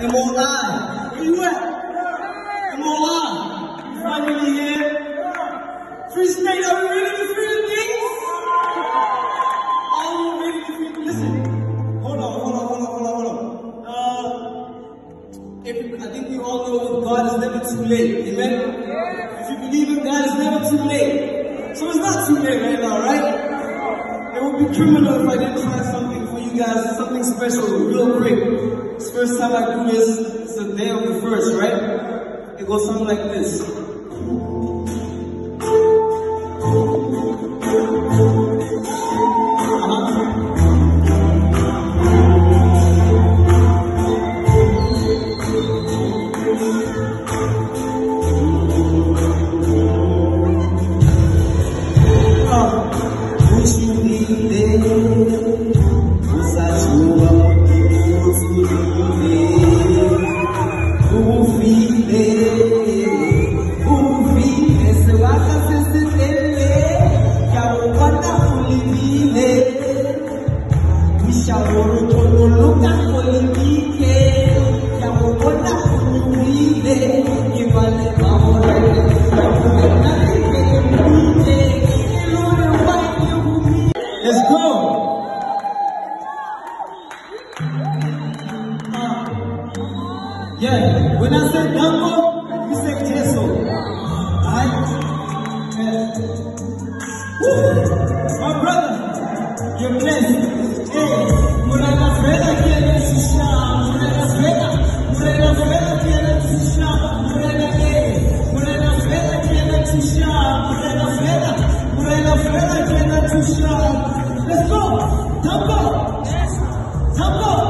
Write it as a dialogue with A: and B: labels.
A: M-O-I. Where you at? M-O-I. You finally here? Free State, are we ready to free the things? Are we ready to free Listen, hold on, hold on, hold on, hold on, hold on. Uh, if, I think we all know God is never too late. Amen? If you believe in God it's never too late. So it's not too late right now, right? It would be criminal if I didn't try something for you guys, something special, real quick. It's first time I do this. It's the day of the first, right? It goes something like this. Yeah, when I say Dumbo, you say Teso. Oh. Alright? Yeah. Woo! My brother, you're blessed. Hamburg!